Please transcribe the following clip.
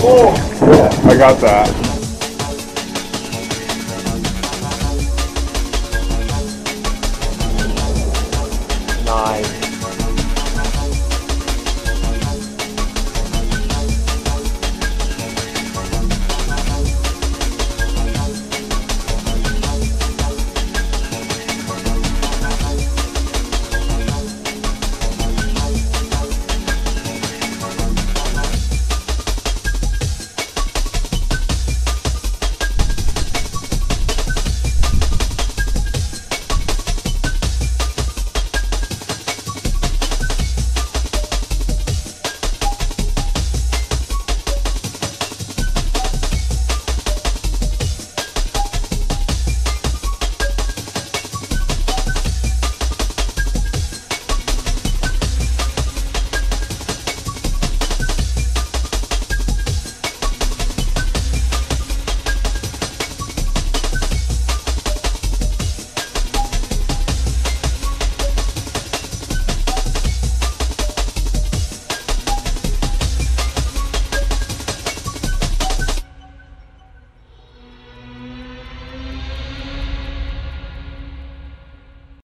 Oh, I got that.